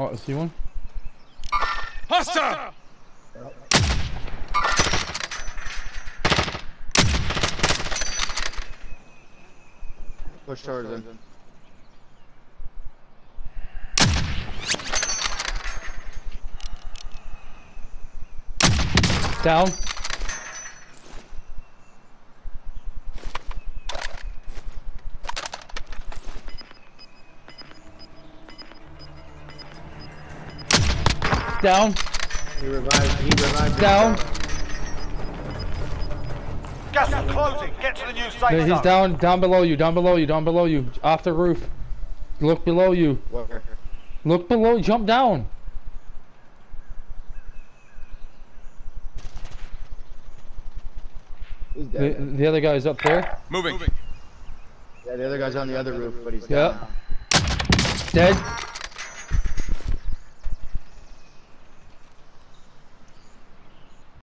Oh, I see one. Hostile! Push towards him. Down. Down. He revived. He revived. Down. Gas is closing. Get to the new safe Yeah, he's zone. down. Down below you. Down below you. Down below you. Off the roof. Look below you. Where? Look below. Jump down. The, dead. the other guy's up there. Moving. Yeah, the other guy's on the other roof, but he's Yeah. down. Dead.